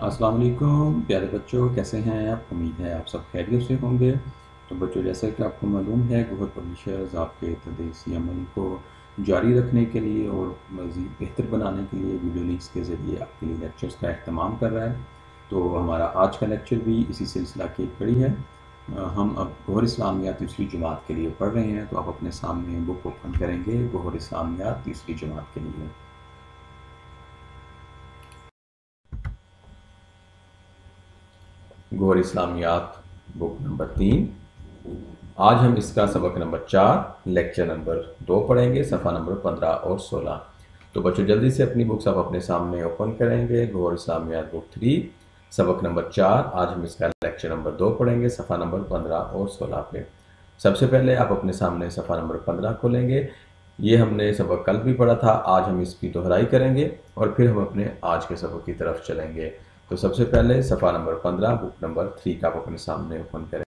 अस्सलाम वालेकुम, प्यारे बच्चों, कैसे हैं आप? उम्मीद है आप सब खैरियत से होंगे। तो बच्चों, जैसे कि आपको मालूम है गूगल पब्लिशर्स आपके तदेसी अमल को जारी रखने के लिए और मज़ीद बेहतर बनाने के लिए वीडियो लिंक्स के ज़रिए आपके लिए लेक्चर्स का अहतमाम कर रहा है। तो हमारा आज का लेक्चर भी इसी सिलसिला की कड़ी है। हम अब गौर इस्लामिया तीसरी जमात के लिए पढ़ रहे हैं तो आप अपने सामने बुक ओपन करेंगे गौर इस्लामिया तीसरी जमात के लिए। गौर इस्लामियात, बुक नंबर तीन। आज हम इसका सबक नंबर चार, लेक्चर नंबर दो पढ़ेंगे, सफ़ा नंबर पंद्रह और सोलह। तो बच्चों, जल्दी से अपनी बुक्स आप अपने सामने ओपन करेंगे, गौर इस्लामियात बुक थ्री, सबक नंबर चार। आज हम इसका लेक्चर नंबर दो पढ़ेंगे, सफ़ा नंबर पंद्रह और सोलह पे। सबसे पहले आप अपने सामने सफ़ा नंबर पंद्रह खोलेंगे। ये हमने सबक कल भी पढ़ा था, आज हम इसकी दोहराई करेंगे और फिर हम अपने आज के सबक की तरफ़ चलेंगे। तो सबसे पहले सफ़ा नंबर पंद्रह, बुक नंबर थ्री का आप अपने सामने ओपन करें।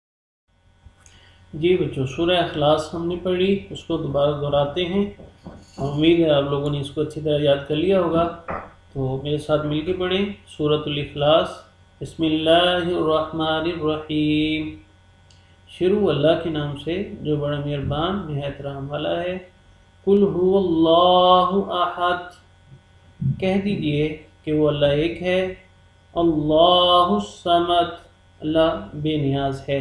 जी बच्चों सूर्य अखलास हमने पढ़ी, उसको दोबारा दोहराते हैं। उम्मीद है आप लोगों ने इसको अच्छी तरह याद कर लिया होगा। तो मेरे साथ मिल के पढ़ें सूरतलास बसमीम शुरू अल्लाह के नाम से, जो बड़ा मेहरबान, नहायत राम वाला है। कुल अहद। कह दीजिए कि वो अल्लाह एक है। अल्लाहुस्समद अल्लाह बेनियाज है।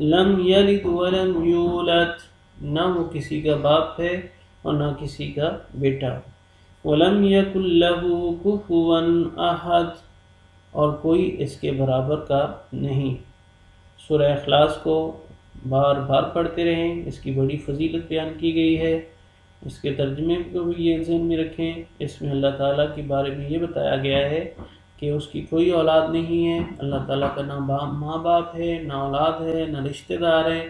लम यलिद वलम यूलद। न वो किसी का बाप है और न किसी का बेटा। वलम यकुल्लहु कुफुवन अहद। और कोई इसके बराबर का नहीं। सूरह अखलास को बार बार पढ़ते रहें। इसकी बड़ी फजीलत बयान की गई है। इसके तर्जमे को भी ये जहन में रखें। इसमें अल्लाह ताला के बारे में ये बताया गया है कि उसकी कोई औलाद नहीं है। अल्लाह ताला का ना बाप माँ बाप है, ना औलाद है, ना रिश्तेदार है।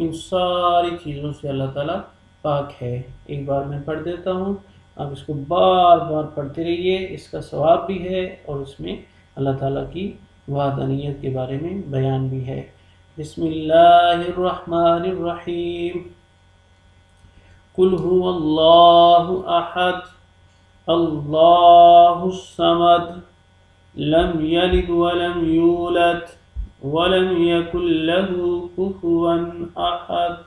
इन सारी चीज़ों से अल्लाह ताला पाक है। एक बार मैं पढ़ देता हूँ। आप इसको बार बार पढ़ते रहिए। इसका सवाब भी है और उसमें अल्लाह ताला की वादनीत के बारे में बयान भी है। बसमीम कुल अहद। अल्लाह समद। लम यलिद वलम यूलद वलम यकुल लहु कुफुवन अहद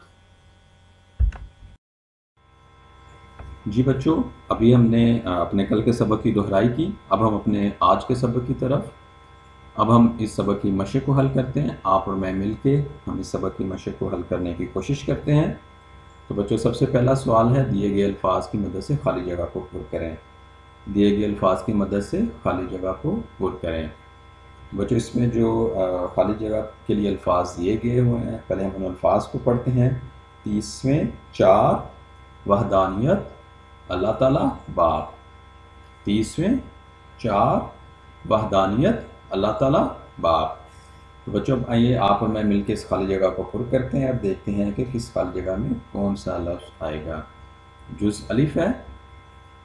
जी बच्चों, अभी हमने अपने कल के सबक की दोहराई की। अब हम अपने आज के सबक की तरफ़। अब हम इस सबक की मशे को हल करते हैं। आप और मैं मिल के हम इस सबक की मशे को हल करने की कोशिश करते हैं। तो बच्चों, सबसे पहला सवाल है, दिए गए अल्फाज की मदद से खाली जगह को पुर करें। दिए गए अल्फाज की मदद से खाली जगह को पुर करें। बच्चों, इसमें जो खाली जगह के लिए अल्फाज दिए गए हुए हैं, पहले हम उन अल्फाज को पढ़ते हैं। तीसवें, चार, वहदानियत, अल्लाह ताला, बाप। तीसवें, चार, वहदानियत, अल्लाह ताला, बाप। तो बच्चों आइए आप और मैं मिलकर इस खाली जगह को पुर करते हैं अब देखते हैं कि किस खाली जगह में कौन सा लफ्ज़ आएगा। जुज अलिफ है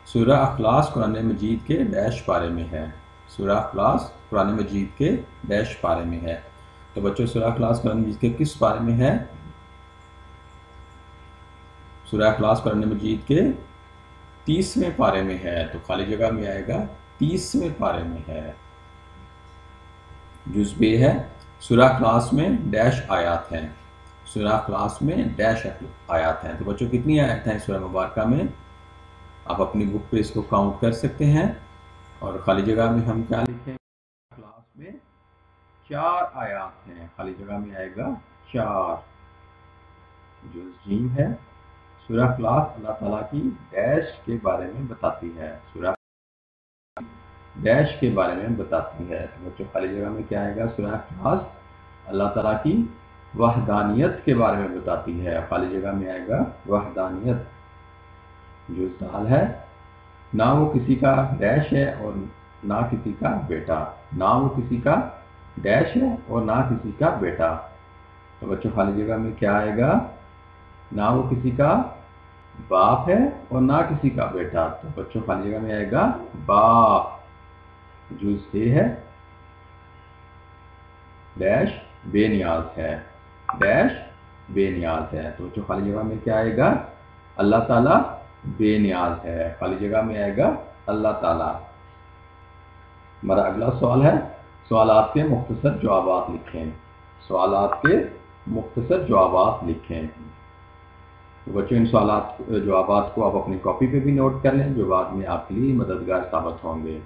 सूर्य अखलास कुरान मजीद के डैश पारे में है। सूर्य अखलास कुरान मजीद के डैश पारे में है। तो बच्चों सूर्य अखलास कुरान मजीद के किस पारे में है? सूर्य अखलास कुरान मजीद के तीसवें पारे में है। तो खाली जगह में आएगा, तीसवें पारे में है। जुजबे है। सूर्य क्लास में डैश आयात हैं। सूर्य क्लास में डैश आयात हैं। तो बच्चों, कितनी आयत हैं सूर्य मुबारक में? आप अपनी बुक पे इसको काउंट कर सकते हैं। और खाली जगह में हम क्या लिखें? क्लास में चार आयात हैं। खाली जगह में आएगा चार। जो जीम है सूर्य क्लास अल्लाह ताला की डैश के बारे में बताती है। सूर्य डैश के बारे में बताती है। तो बच्चों, खाली जगह में क्या आएगा? सूर्य क्लास अल्लाह ताला की वहदानियत के बारे में बताती है। खाली जगह में आएगा वहदानियत। जो साल है, ना वो किसी का डैश है और ना किसी का बेटा। ना वो किसी का डैश है और ना किसी का बेटा। तो बच्चों खाली जगह में क्या आएगा? ना वो किसी का बाप है और ना किसी का बेटा। तो बच्चों खाली जगह में आएगा बाप। जो से है, डैश बेनियाज है। डैश बेनियाज है। तो बच्चों खाली जगह में क्या आएगा? अल्लाह ताला बेनियाज है। खाली जगह में आएगा अल्लाह ताला। हमारा अगला सवाल है, सवालात के मुख्तसर जवाब लिखें। सवालात के मुख्तसर जवाब लिखें। तो बच्चों, इन सवाल जवाब को आप अपनी कॉपी पे भी नोट कर लें, जो बाद में आपके लिए मददगार साबित होंगे।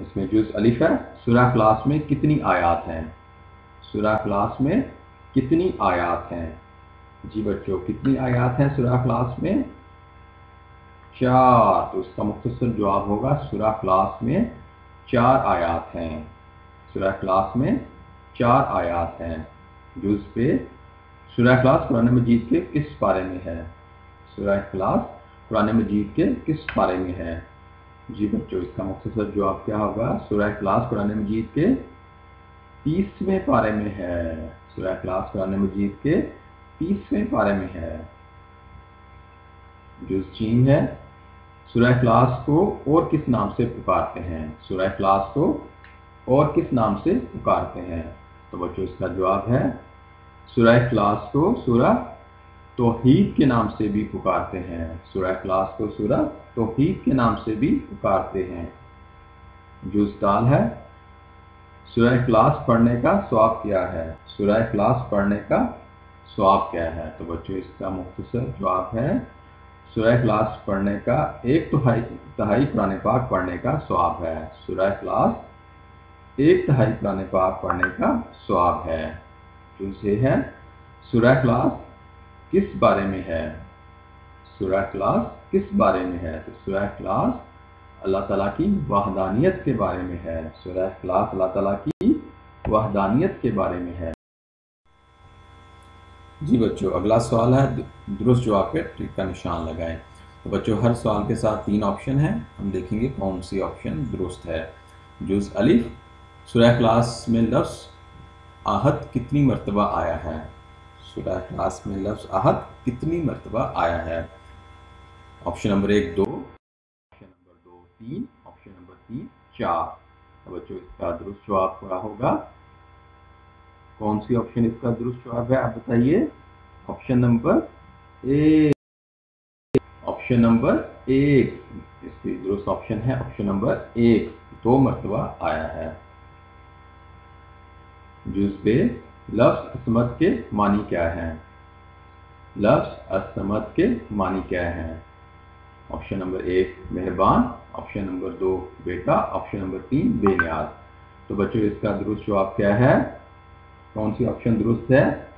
इसमें जुज अलिफ है सुरा क्लास में कितनी आयात हैं? सुरा क्लास में कितनी आयात हैं? जी बच्चों, कितनी आयात हैं सुरा क्लास में? चार तो इसका मुख्तर जवाब होगा सुरा क्लास में चार आयात हैं। सुरा क्लास में चार आयात हैं, जो जुज पे सुरा क्लास कुरान मजीद के किस बारे में है? सुरा क्लास कुरान मजीद के किस बारे में है? जी बच्चों, इसका मुख्तर जवाब क्या होगा? सुरह क्लास कुरान मजीद के तीसवें पारे में है। सुरह क्लास कुरान मजीद के तीसवें पारे में है। जो चीन है सुरह क्लास को और किस नाम से पुकारते हैं? सुरह क्लास को और किस नाम से पुकारते हैं? तो बच्चों, इसका जवाब है, सुरह क्लास को सुरह तोहीद के नाम से भी पुकारते हैं। सुरह क्लास को सुरह तोहीद के नाम से भी पुकारते हैं। जो जुस्ताल है, सुरह क्लास पढ़ने का स्वाब क्या है? सुरह क्लास पढ़ने का स्वाब क्या है? तो बच्चों, इसका मुख्तसर जवाब है सुरह क्लास पढ़ने का, एक तिहाई, तहाई पुराने पाक पढ़ने का स्वाब है। सुरह क्लास एक तहाई पुराने पाक पढ़ने का स्वाब है। जो से है? सुरह क्लास किस बारे में है? सुरह क्लास किस बारे में है? तो सुरह क्लास अल्लाह ताला की वहदानियत के बारे में है। सुरह क्लास अल्लाह ताला की वहदानियत के बारे में है। जी बच्चों, अगला सवाल है, दुरुस्त जवाब पे टिक का निशान लगाएँ। तो बच्चों, हर सवाल के साथ तीन ऑप्शन हैं। हम देखेंगे कौन सी ऑप्शन दुरुस्त है। जुज अलिफ, सुरह क्लास में लफ्ज़ आहत कितनी मरतबा आया है? सुरह क्लास में लफ्ज़ आहत कितनी मरतबा आया है? ऑप्शन नंबर एक दो, ऑप्शन नंबर दो तीन, ऑप्शन नंबर तीन चार। तो बच्चों, इसका दुरुस्त जवाब क्या होगा। कौन सी ऑप्शन इसका दुरुस्त जवाब है? आप बताइए। ऑप्शन नंबर एक ऑप्शन नंबर एक इसकी दुरुस्त ऑप्शन है ऑप्शन नंबर एक दो मरतबा आया है। जुज पे लफ्ज असमत के मानी क्या है? लफ्ज असमत के मानी क्या है? ऑप्शन नंबर एक मेहरबान। ऑप्शन नंबर दो, बेटा। ऑप्शन नंबर तीन बेनियाज तो बच्चों, इसका दुरुस्त जवाब क्या है? कौन सी ऑप्शन दुरुस्त है?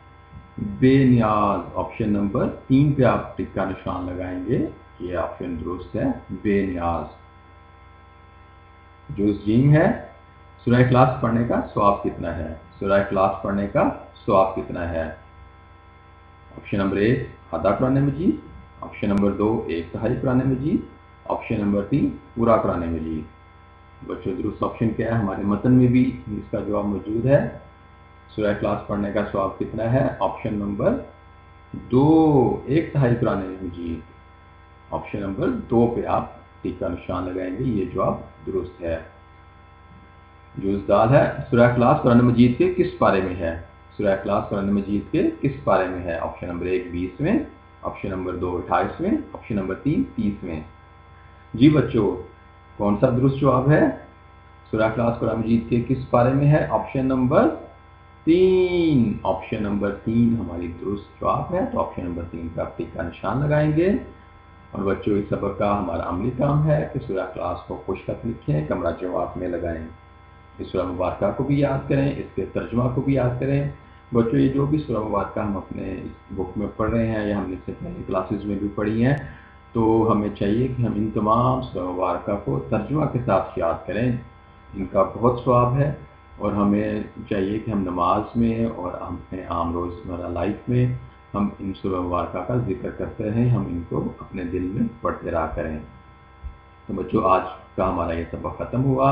बेनियाज ऑप्शन नंबर तीन पे आप टिक का निशान लगाएँगे। ये ऑप्शन दुरुस्त है, बेनियाज। जो जीम है, सुरह क्लास पढ़ने का स्वाब कितना है? सुरह क्लास पढ़ने का स्वाब कितना है? ऑप्शन नंबर एक, आधा कुरान मजीद ऑप्शन नंबर दो, एक तहाई कुरान मजीद ऑप्शन नंबर तीन, पूरा कुरान मजीद बच्चों, दुरुस्त ऑप्शन क्या है? हमारे मतन में भी इसका जवाब मौजूद है। सुरह क्लास पढ़ने का स्वाब कितना है? ऑप्शन नंबर दो। एक तहाई कुरान मजीद। ऑप्शन नंबर दो पे आप टिक का निशान लगाएँगे। ये जवाब दुरुस्त है। जुजदाल है सुरह क्लास कुरान मजीद के किस बारे में है? सुरह क्लास कुरान मजीद के किस बारे में है? ऑप्शन नंबर एक बीस में ऑप्शन नंबर दो अट्ठाईसवें ऑप्शन नंबर तीन तीस में। जी बच्चों, कौन सा दुरुस्त जवाब है? सुरा क्लास कुरान मजीद के किस बारे में है? ऑप्शन नंबर तीन ऑप्शन नंबर तीन हमारी दुरुस्त जवाब है तो ऑप्शन नंबर तीन पर आप टिक निशान लगाएँगे। और बच्चों, इस सबक का हमारा अमली काम है कि सुरा क्लास को खुश तक लिखें, कमरा जवाब में लगाएँ। इस सुरा मुबारक को भी याद करें, इसके तर्जमा को भी याद करें। बच्चों, ये जो भी सुरह मुबारक हम अपने इस बुक में पढ़ रहे हैं, या हमने इससे पहले क्लासेज में भी पढ़ी हैं तो हमें चाहिए कि हम इन तमाम सुरह मुबारक को तर्जुमा के साथ याद करें। इनका बहुत स्वाब है। और हमें चाहिए कि हम नमाज़ में और अपने आम रोज़मर्रा लाइफ में हम इन सुबह मुबारक का ज़िक्र करते रहें, हम इनको अपने दिल में पढ़ते रहा करें। तो बच्चों, आज का हमारा ये सबक ख़त्म हुआ।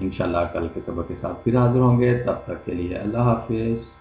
इन कल के सबक के साथ फिर हाजिर होंगे। तब तक के लिए अल्लाह हाफिज़।